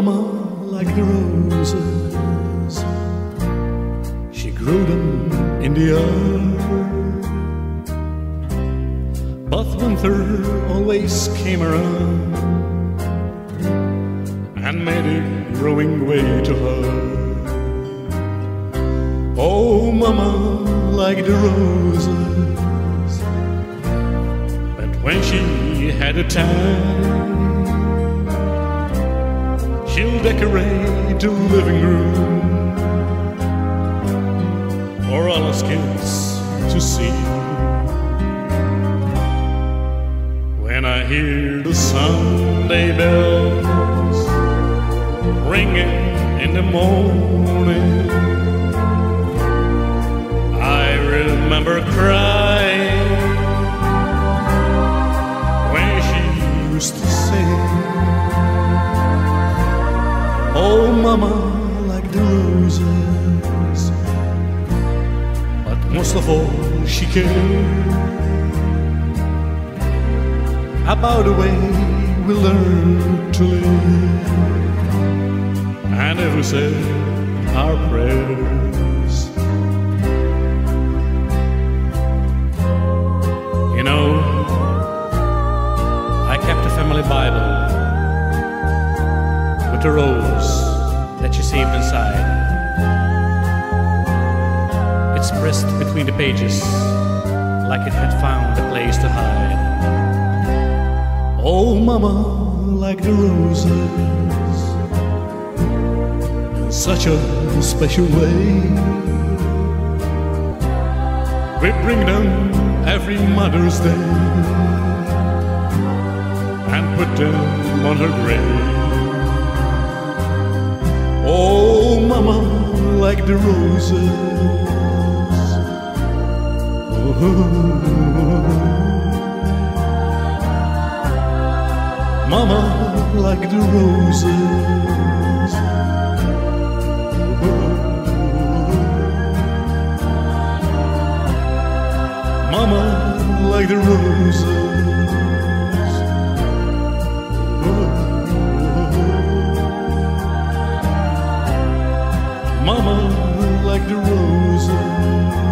mama, like the roses, she grew them in the earth. But winter always came around and made it growing way to her. Oh, mama, like the roses, but when she had a time She'll decorate the living room for all us kids to see. When I hear the Sunday bells ringing in the morning, I remember crying when she used to like the roses. But most of all, she cared about the way we learn to live. And we say our prayers, you know, I kept a family Bible with a rose that she saved inside. It's pressed between the pages like it had found a place to hide. Oh, mama, like the roses, in such a special way. We bring them every Mother's Day and put them on her grave. Oh, mama, like the roses. Mama, like the roses. Mama, like the roses.